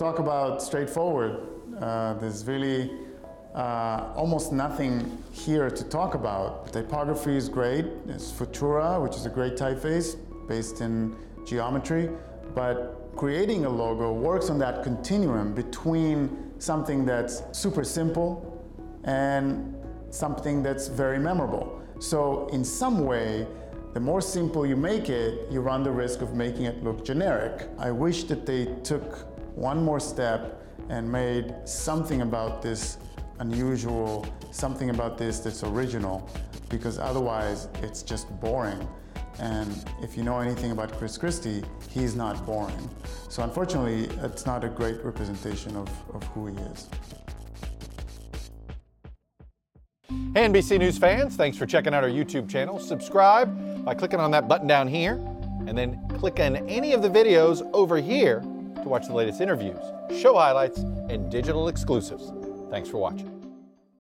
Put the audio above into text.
talk about straightforward. Uh, there's really uh, almost nothing here to talk about. Typography is great. It's Futura, which is a great typeface based in geometry, but creating a logo works on that continuum between something that's super simple and something that's very memorable. So in some way, the more simple you make it, you run the risk of making it look generic. I wish that they took one more step and made something about this unusual, something about this that's original, because otherwise it's just boring. And if you know anything about Chris Christie, he's not boring. So unfortunately, it's not a great representation of, of who he is. Hey, NBC News fans, thanks for checking out our YouTube channel. Subscribe by clicking on that button down here, and then click on any of the videos over here to watch the latest interviews, show highlights, and digital exclusives. Thanks for watching.